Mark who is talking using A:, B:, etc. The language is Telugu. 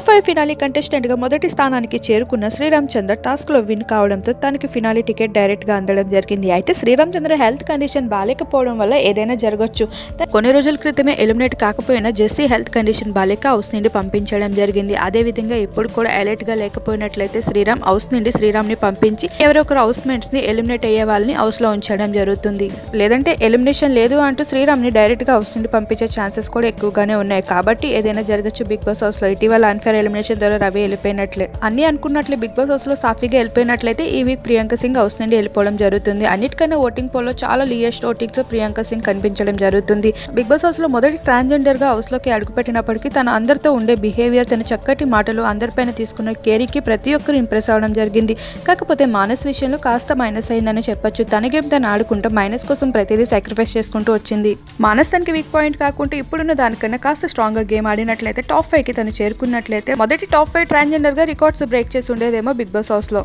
A: టాప్ ఫైవ్ ఫినాలి కంటెస్టెంట్గా మొదటి స్థానానికి చేరుకున్న శ్రీరామ్ చంద్ర టాస్క్లో విన్ కావడంతో తనకి ఫినాలి టికెట్ డైరెక్ట్గా అందడం జరిగింది. అయితే శ్రీరామ్ చంద్ర హెల్త్ కండిషన్ బాగాలేకపోవడం వల్ల ఏదైనా జరగవచ్చు కొన్ని రోజుల క్రితమే ఎలిమినేట్ కాకపోయినా జెస్సీ హెల్త్ కండిషన్ బాలేక హౌస్ నుండి పంపించడం జరిగింది. అదే విధంగా ఇప్పుడు కూడా అలర్ట్గా లేకపోయినట్లయితే శ్రీరామ్ హౌస్ నుండి శ్రీరామ్ని పంపించి ఎవరొకరు ఒకరు హౌస్ ఎలిమినేట్ అయ్యే వాళ్ళని హౌస్లో ఉంచడం జరుగుతుంది. లేదంటే ఎలిమినేషన్ లేదు అంటూ శ్రీరామ్ని డైరెక్ట్గా హౌస్ నుండి పంపించే ఛాన్సెస్ కూడా ఎక్కువగానే ఉన్నాయి. కాబట్టి ఏదైనా జరగచ్చు బిగ్ బాస్ హౌస్లో ఇటీవల అన్ఫేర్ ఎలిమినేషన్ ద్వారా రవి వెళ్ళిపోయినట్లే. అన్ని అనుకున్నట్లే బిగ్ బాస్ హౌస్లో సాఫీగా వెళ్ళిపోయినట్లయితే ఈ వీక్ ప్రియాంక సింగ్ హౌస్ నుండి వెళ్ళిపోవడం జరుగుతుంది. అన్నిటికన్నా ఓటింగ్ పోల్లో చాలా లియెస్ట్ ఓటింగ్స్ ప్రియాంక సింగ్ కనిపించడం జరుగుతుంది. బిగ్ బాస్ హౌస్లో మొదటి ట్రాన్స్జెండర్గా హౌస్లోకి అడుగుపెట్టినప్పటికీ తన అందరితో ఉండే బిహేవియర్ తన చక్కటి మాటలు అందరిపైన తీసుకున్న కేరీకి ప్రతి ఒక్కరు ఇంప్రెస్ అవడం జరిగింది. కాకపోతే మానస్ విషయంలో కాస్త మైనస్ అయిందని చెప్పొచ్చు. తన గేమ్ తను ఆడుకుంటూ మైనస్ కోసం ప్రతిదీ సాక్రిఫైస్ చేసుకుంటూ వచ్చింది. మానస్ తనకి వీక్ పాయింట్ కాకుండా ఇప్పుడున్న దానికన్నా కాస్త స్ట్రాంగ్గా గేమ్ ఆడినట్లయితే టాప్ ఫైవ్కి తను చేరుకున్నట్లయితే మొదటి టాప్ ఫైవ్ ట్రాన్స్జెండర్గా రికార్డ్స్ బ్రేక్ చేసి ఉండేదేమో బిగ్ బాస్ హౌస్లో